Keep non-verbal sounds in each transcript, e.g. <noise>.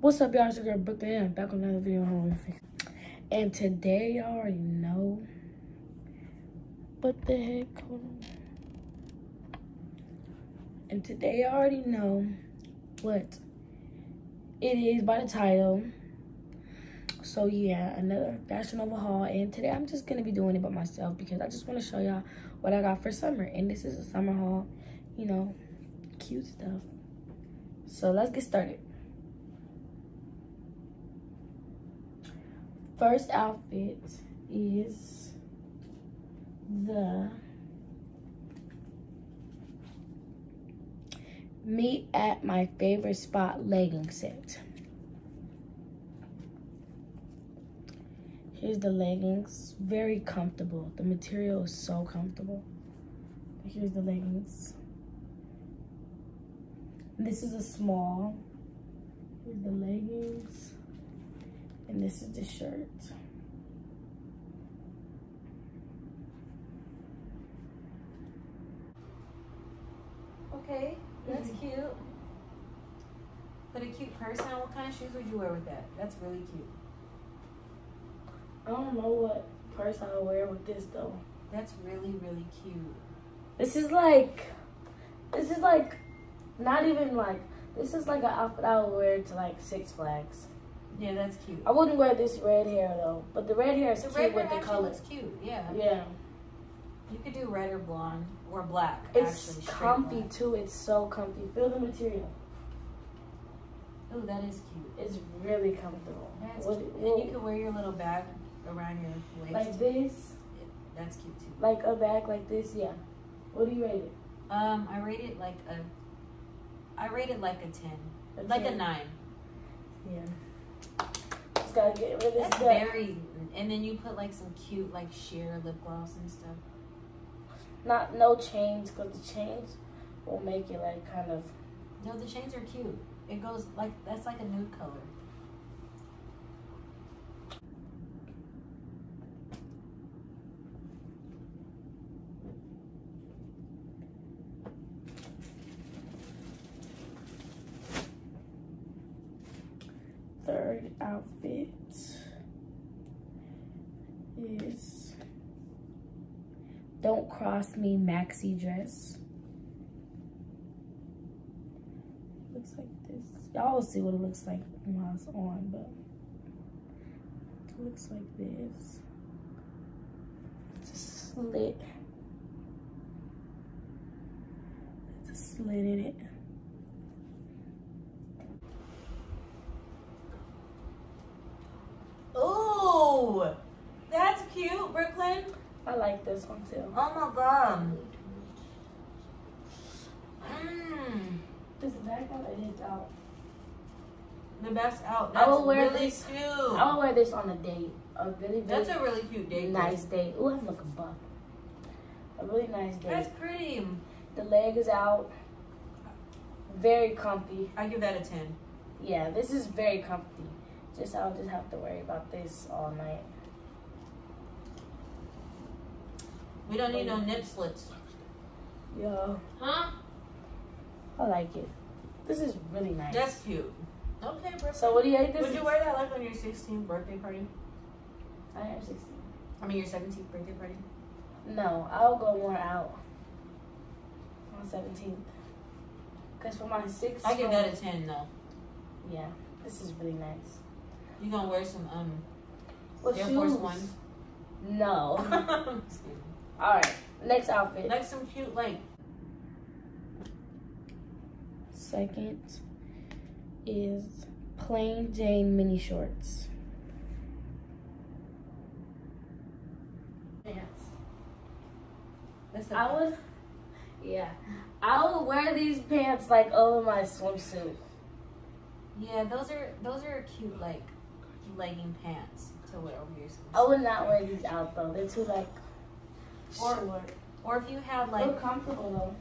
What's up, y'all? It's your girl Brooklyn. I'm back with another video on And today, y'all already know what the heck. And today, I already know what it is by the title. So, yeah, another Fashion Nova haul. And today, I'm just going to be doing it by myself because I just want to show y'all what I got for summer. And this is a summer haul, you know, cute stuff. So, let's get started. First outfit is the meet at my favorite spot legging set. Here's the leggings, very comfortable. The material is so comfortable. Here's the leggings. This is a small. Here's the leggings. And this is the shirt. Okay, that's mm-hmm. cute. Put a cute purse on. What kind of shoes would you wear with that? That's really cute. I don't know what purse I'll wear with this though. That's really, really cute. This is like, this is like, not even like, this is like an outfit I would wear to like Six Flags. Yeah, that's cute. I wouldn't wear this red hair though, but the red hair is The cute with the color. looks cute. Yeah. Yeah, You could do red or blonde or black. it's actually, comfy black. too. It's so comfy. Feel the material. Oh, that is cute. It's really comfortable. That's What- cute. And you could wear your little bag around your waist. like this, That's cute too. like a bag like this. Yeah. What do you rate it? Um, I rate it like a. I rate it like a ten, A like a nine. Yeah. Just gotta get rid of this That's stuff. very. And then you put like some cute like sheer lip gloss and stuff. Not no chains, cause the chains will make it like kind of. No, the chains are cute. It goes like that's like a nude color. Third outfit is Don't Cross Me maxi dress. Looks like this. Y'all will see what it looks like when it's on, but it looks like this. It's a slit. It's a slit in it. Ooh, that's cute, Brooklyn. I like this one too. Oh my god. Mmm. Is the back out or is out? The best out. I That's will wear really this- cute. I would wear this on a date. A really, That's a really cute date. nice date. Ooh, I'm looking buff. A really nice date. That's pretty. The leg is out. Very comfy. I give that a ten. Yeah, this is very comfy. Just I'll just have to worry about this all night. We don't need no nip slits. Yeah, Huh? I like it. This is really nice. That's cute. Okay, Brooklyn. so what do you this? Would you wear that like on your 16th birthday party? I am 16. I mean your 17th birthday party? No, I'll go more out on 17th. Cause for my sixth, I give that a 10 though. yeah. This is really nice. You gonna wear some um What Air shoes? Force Ones? No. <laughs> <laughs> All right. Next outfit. Next, some cute like Second is plain Jane mini shorts. the I would, yeah, I would wear these pants like over my swimsuit. Yeah, those are those are cute like legging pants to wear over your swimsuit. I would not wear these out though. They're too like Or-. Or if you had Like, like comfortable though.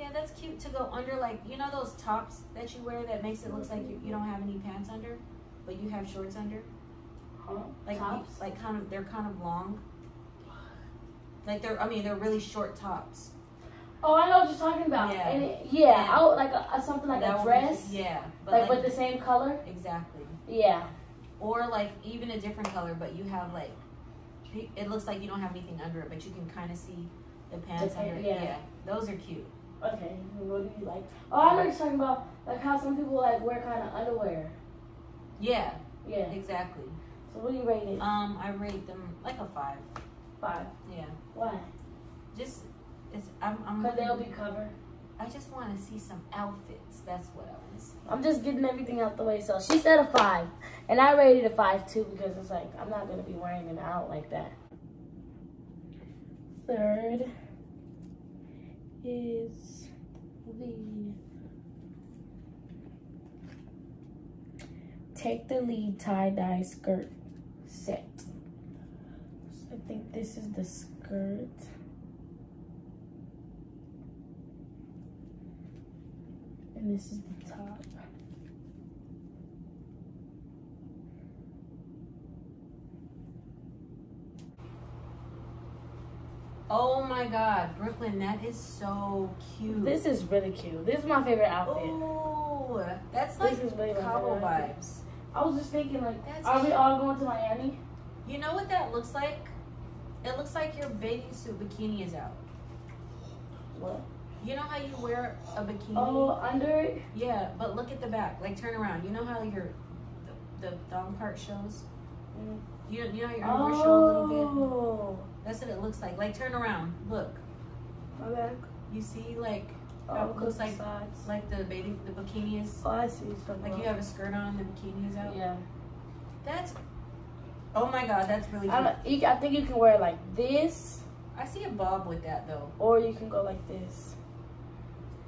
Yeah, that's cute to go under like you know those tops that you wear that makes it look like you, you don't have any pants under, but you have shorts under. Huh? Like you- Tops? like kind of they're kind of long. Like they're I mean they're really short tops. Oh, I know what you're talking about. Yeah. And it, yeah, Yeah. I would like a, something like That a would be- dress, yeah, but like, like, with the same color. exactly. Yeah. Or like even a different color, but you have like it- looks like you don't have anything under it, but you can kind of see the pants pant- under it. yeah. Yeah, those are cute. Okay. What do you like? Oh, I know you're talking about. Like how some people like wear kind of underwear. Yeah, Yeah. exactly. So what do you rate it? Um, I rate them like a five. Five. Yeah, Why? just it's I'm I'm. Because they'll be covered. I just want to see some outfits. That's what I want to see. I'm just getting everything out the way. So she said a five, and I rated a five too because it's like I'm not gonna be wearing them out like that. Third is the take the lead tie dye skirt set. So I think this is the skirt. And this is the top. Oh my God, Brooklyn, that is so cute. This is really cute. This is my favorite outfit. Oh, that's like This is really Cabo vibes. I was just thinking, like, that's are we all going to Miami? You know what that looks like? It looks like your bathing suit bikini is out. What? You know how you wear a bikini? Oh, under it? Yeah, but look at the back. Like turn around. You know how your the, the thong part shows? Mm. You know, you know how your underwear show a little bit? Oh. That's what it looks like. Like turn around. Look. My back. You see like Oh, how it looks like sides. like the bathing the bikini is Oh, I see like you have a skirt on and the bikini is out. Yeah. That's Oh my god, that's really I, I think you can wear like this, I see a bob with that though. or you can go like this.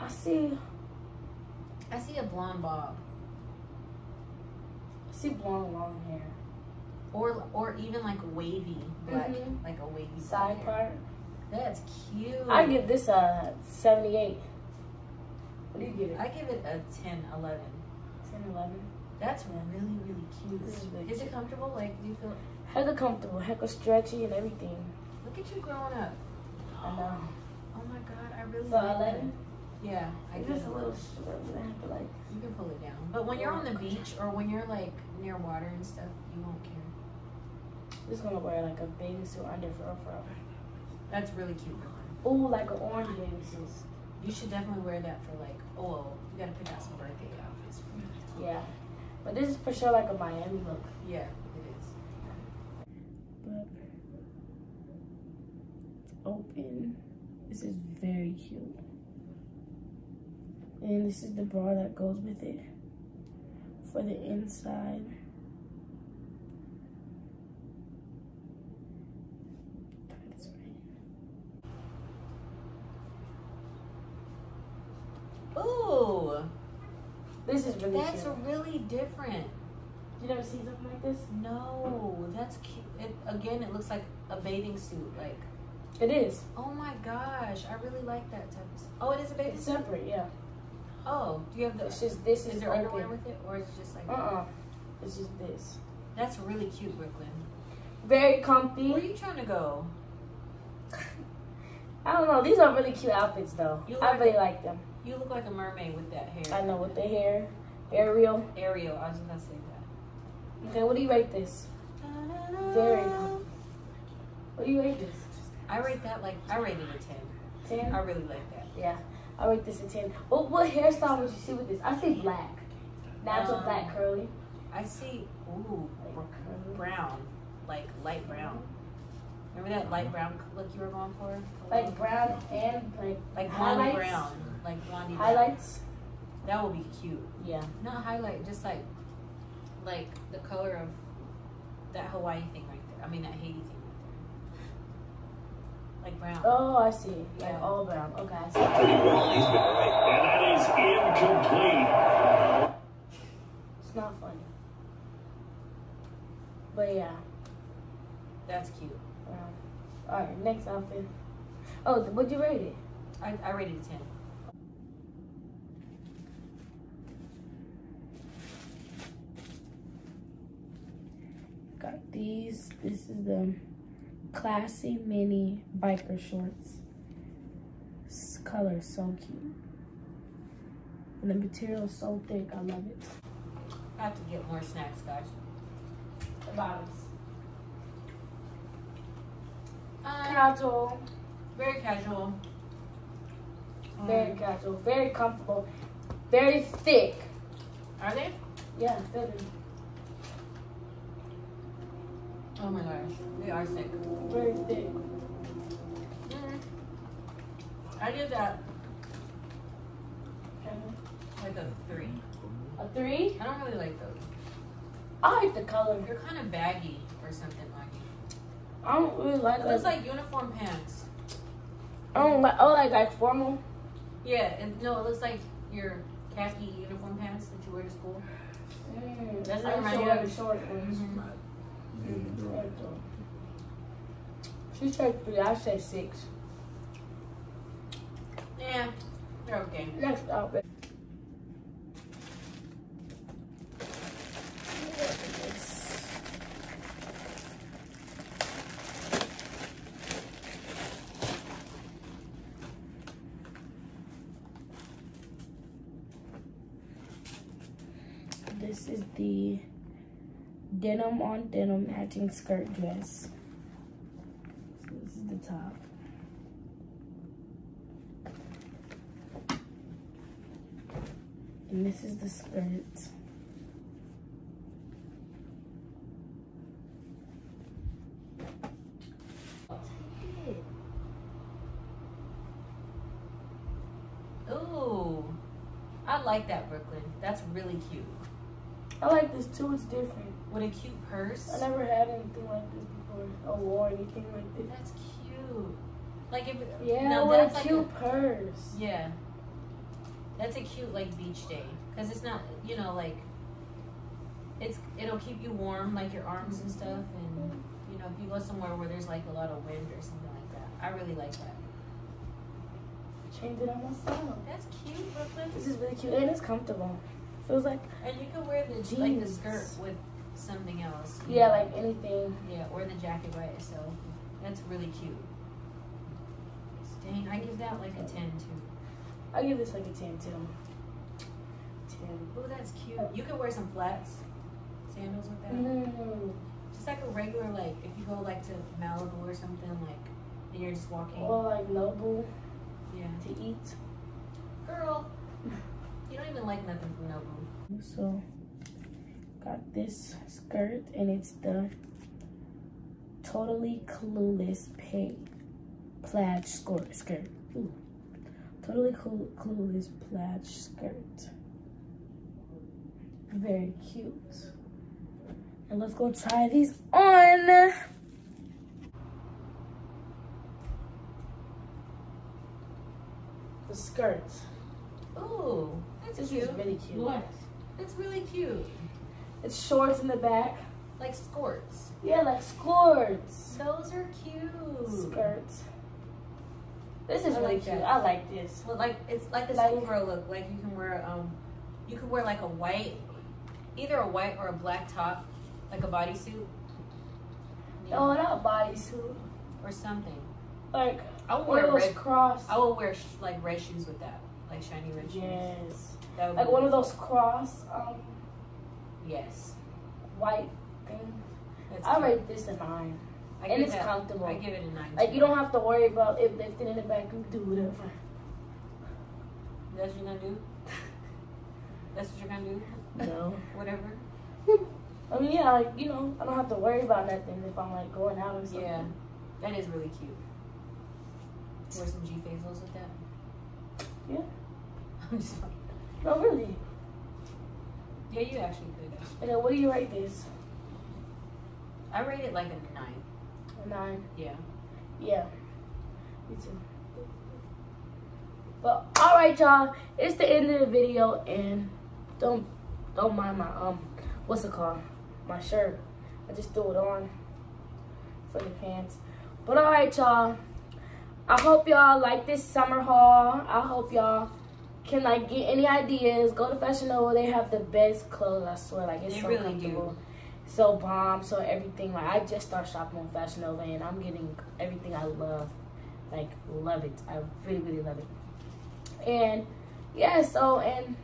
I see. I see a blonde bob. I see blonde long hair. Or or even like wavy black Mhm. like a wavy Side part. That's cute. I give this a 78. What do you give it? I give it a 10, 11. 10, 11. That's really, really cute. Is really Is it comfortable? Like, do you feel? Hecka comfortable, hecka stretchy and everything. Look at you growing up. I know. Oh my god, I really. So like 11? That. Yeah, I It's give just a little short. I have like. You can pull it down. But when you're on the beach or when you're like near water and stuff, you won't care. I'm Just gonna wear like a bathing suit under for real, for. That's really cute. Oh, like an orange bathing suit. You should definitely wear that for like. Oh, you gotta pick out some birthday outfits. For me. Yeah. But this is for sure like a Miami look. Yeah, it is. But it's open. This is very cute. And this is the bra that goes with it for the inside. That's. Ooh, This is really that's cute. really different. you never see something like this? No, that's cute. It, again, it looks like a bathing suit. Like, It is. oh my gosh, I really like that type of. Oh, it is a bathing It's suit. separate, yeah. Oh, do you have the? It's just this Is is there underwear open. with it, or is it just like? Uh-uh. It's just this. That's really cute, Brooklyn. Very comfy. Where are you trying to go? <laughs> I don't know. These are really cute outfits though. You I like really it? like them. You look like a mermaid with that hair. I know with the hair. Ariel. Ariel, I was just gonna say that. Okay, what do you rate this? Very comfy. What do you rate this? I rate that like I rated a ten. Ten? I really like that. Yeah. I rate this a ten. What what hairstyle would you see with this? I see black. Natural Um, black curly. I see. Ooh, Like brown, like light brown. Remember that light brown look you were going for? Like brown and like like highlights? brown, like blondie brown. highlights. That would be cute. Yeah. Not highlight, just like like the color of that Hawaii thing right there. I mean that Haiti thing brown. Oh, I see. Yeah. Like all brown. Okay, I see. And that is incomplete. It's not funny. But yeah. That's cute. All right, next outfit. Oh, what'd you rate it? I, I rated it 10. Got these. This is the classy mini biker shorts. This color is so cute. And the material is so thick. I love it. I have to get more snacks, guys. The bottoms. Uh, Casual. very casual. Very Um, casual. Very comfortable. Very thick. Are they? Yeah, fitted. Oh my gosh, they are thick. Very thick. Mm. I did that like a three. A three? I don't really like those. I like the color. They're kind of baggy or something like. I don't really like It looks like. like uniform pants. I don't like. Oh, like like formal. Yeah, and no, it looks like your khaki uniform pants that you wear to school. Mm, Doesn't I it remind used to you wear of- the short ones. She said three. I say six. Yeah, they're okay. Next outfit. This is the denim matching skirt dress. So this is the top. And this is the skirt. Ooh, I like that Brooklyn. That's really cute. I like this too, it's different. With a cute purse. I never had anything like this before. Or wore anything like this. That's cute. Like if Yeah, no, that's a like cute purse. Yeah. That's a cute like beach day because it's not you know like it's it'll keep you warm like your arms and mm-hmm. stuff and mm-hmm. you know if you go somewhere where there's like a lot of wind or something like that. I really like that. Change it on myself. That's cute, Brooklyn. This is really cute and it's comfortable. Feels like And you can wear the jeans. like the skirt with something else. yeah, know? like anything. yeah, or the jacket by itself. That's really cute. Dang, I give that like a ten too. I give this like a ten too. Ten. Oh, that's cute. You could wear some flats, sandals with that. Mm. Just like a regular, like if you go like to Malibu or something, like and you're just walking. Or like Nobu Yeah. to eat. Girl, you don't even like nothing from Nobu. So got this skirt and it's the totally clueless pay plaid skirt skirt. Ooh. Totally clue, clueless plaid skirt. Very cute. And let's go try these on. The skirt. Ooh, that's This cute. is really cute. That's really cute. It's shorts in the back. Like skirts. Yeah, like skirts. Those are cute. Skirts. This is I really like cute. that. I like this. Well, like it's like a Like- schoolgirl look. Like you can wear um, you could wear like a white, either a white or a black top, like a bodysuit. Yeah. Oh, not a bodysuit. or something. Like I would wear red. cross. I would wear sh- like red shoes with that, like shiny red shoes. Yes. That would Like one of those cross um Yes. white things. That's I cute. rate this a nine. I and it's comfortable. I give it a nine. Like you don't have to worry about it lifting in the back. You can do whatever. That's what you're gonna do. That's what you're gonna do. No. <laughs> Whatever. <laughs> I mean, yeah, like you know, I don't have to worry about nothing if I'm like going out or something. Yeah, that is really cute. Wear some G phasals with that. Yeah. <laughs> I'm just. No, really. Yeah, you actually could. And then what do you rate this? I rate it like a nine. A nine. Yeah. Yeah. Me too. But all right, y'all. It's the end of the video, and don't don't mind my um what's it called? My shirt. I just threw it on for the pants. But all right, y'all. I hope y'all like this summer haul. I hope y'all can like get any ideas. Go to Fashion Nova. They have the best clothes. I swear, like it's They so really comfortable. so bomb, so everything. Like I just started shopping on Fashion Nova, and I'm getting everything I love. Like love it. I really really love it. And yeah, so and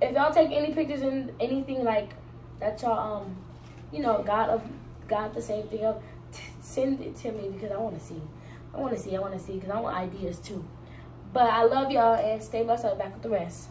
if y'all take any pictures and anything like that y'all um you know got of got the same thing up, t- send it to me because I want to see. I want to see. I want to see because I want ideas too. But I love y'all and stay blessed. I'll be back with the rest.